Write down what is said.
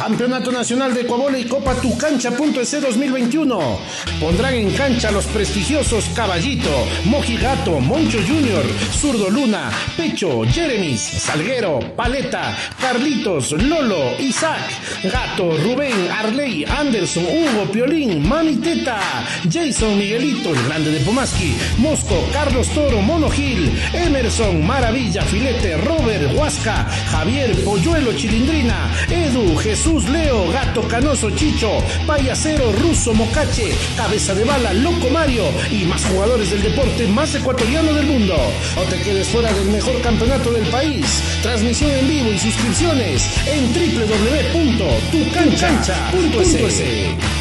Campeonato Nacional de Ecuabole y Copa Tucancha.es 2021. Pondrán en cancha los prestigiosos Caballito, Mojigato, Moncho Junior, Zurdo Luna, Pecho, Jeremis, Salguero, Paleta, Carlitos, Lolo, Isaac, Gato, Rubén, Arley, Anderson, Hugo, Piolín, Mami Teta, Jason, Miguelito, el grande de Pomaski, Mosco, Carlos Toro, Mono Gil, Emerson, Maravilla, Filete, Robert, Javier, Polluelo, Chilindrina, Edu, Jesús, Leo, Gato, Canoso, Chicho, Payacero, Ruso, Mocache, Cabeza de Bala, Loco Mario y más jugadores del deporte más ecuatoriano del mundo. O te quedes fuera del mejor campeonato del país. Transmisión en vivo y suscripciones en www.tucancha.es.